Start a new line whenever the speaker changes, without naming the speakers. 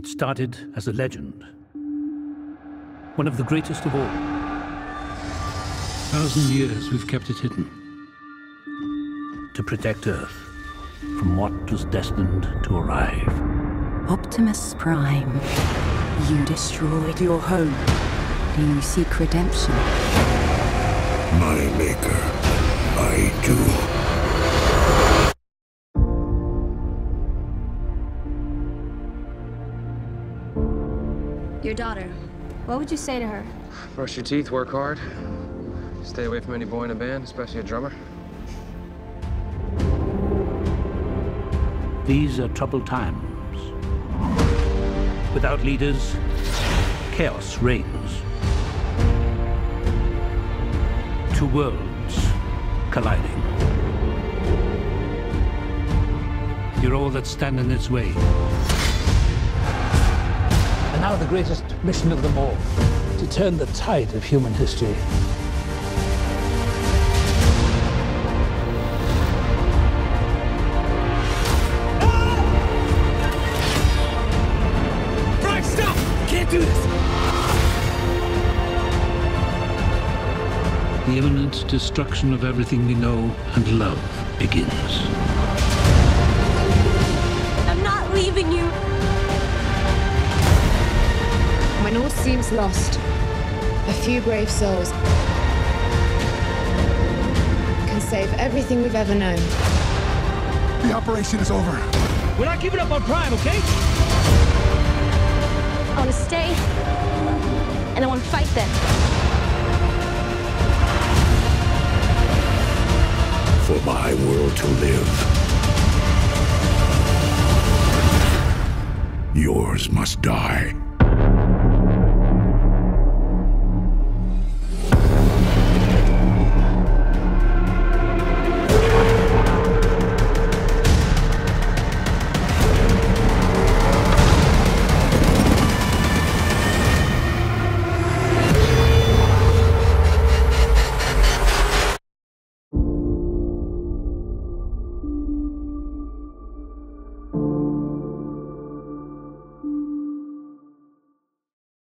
It started as a legend. One of the greatest of all. Thousand years we've kept it hidden. To protect Earth from what was destined to arrive.
Optimus Prime, you destroyed your home. Do you seek redemption?
My maker, I do.
Your daughter. What would you say to her?
Brush your teeth, work hard. Stay away from any boy in a band, especially a drummer.
These are troubled times. Without leaders, chaos reigns. Two worlds colliding. You're all that stand in its way.
And now the greatest mission of them all, to turn the tide of human history.
Brian, stop! Can't do this!
The imminent destruction of everything we know and love begins.
I'm not leaving you.
When all seems lost, a few brave souls can save everything we've ever known.
The operation is over.
We're not giving up on Prime, okay?
I want to stay, and I want to fight them.
For my world to live, yours must die. フフフ。